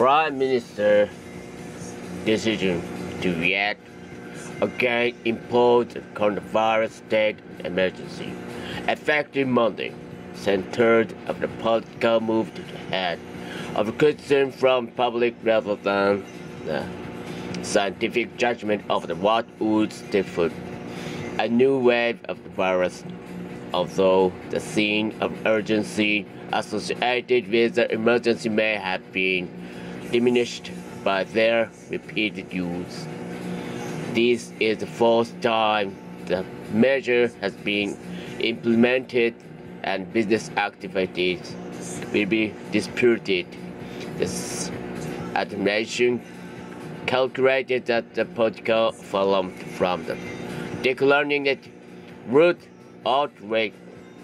Prime Minister decision to react again imposed the coronavirus state emergency, effective Monday, centered of the political move to the head of concern from public rather than the scientific judgment of the what would stifle a new wave of the virus. Although the scene of urgency associated with the emergency may have been diminished by their repeated use. This is the fourth time the measure has been implemented and business activities will be disputed. This administration calculated that the political fallout from the declaring it would outweigh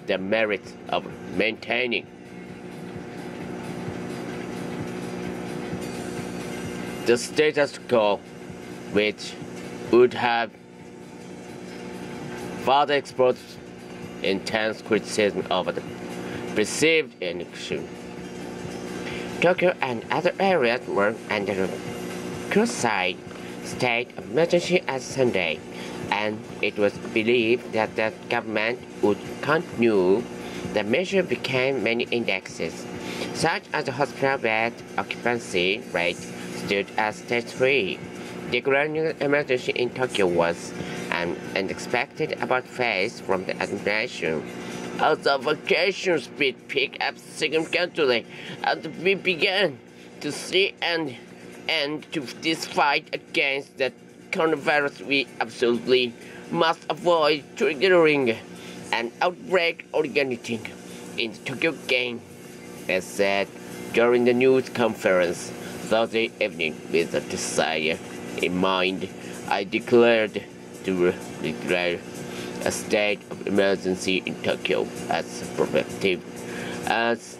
the merits of maintaining the status quo, which would have further exposed intense criticism of the perceived inaction. Tokyo and other areas were under a curbside state of emergency as Sunday, and it was believed that the government would continue. The measure became many indexes, such as the hospital bed occupancy rate stood at stage 3. Declaring an emergency in Tokyo was um, an unexpected about face from the administration. As the vacation speed picked up significantly, and we began to see an end to this fight against the coronavirus, we absolutely must avoid triggering an outbreak originating in the Tokyo game, as said during the news conference. Thursday evening with a desire in mind, I declared to declare a state of emergency in Tokyo as effective as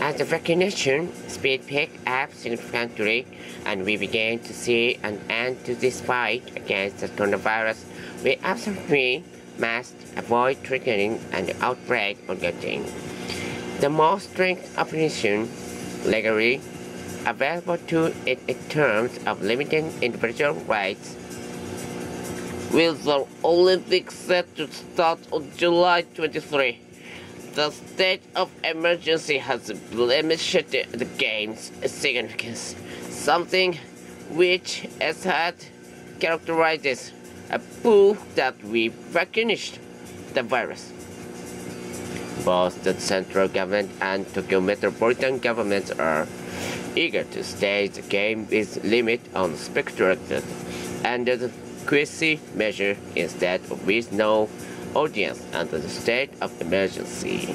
as the vaccination speed picked up significantly and we began to see an end to this fight against the coronavirus, we absolutely must avoid triggering an outbreak or getting the most strict opposition legally available to it in terms of limiting individual rights. With the Olympics set to start on July 23, the state of emergency has blemished the game's significance, something which as had characterizes a proof that we vanished the virus. Both the central government and Tokyo metropolitan governments are eager to stay the game with limit on spectators and the quasi measure instead of with no audience under the state of emergency.